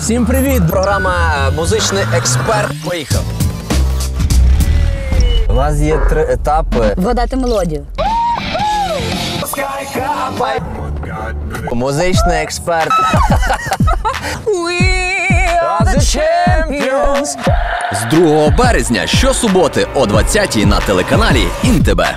Всім привіт! Програма е, Музичний експерт. Поїхав. У нас є три етапи. Вгадати мелодію. Музичний експерт. We are the champions. З 2 березня щосуботи о 20 на телеканалі Інтебе.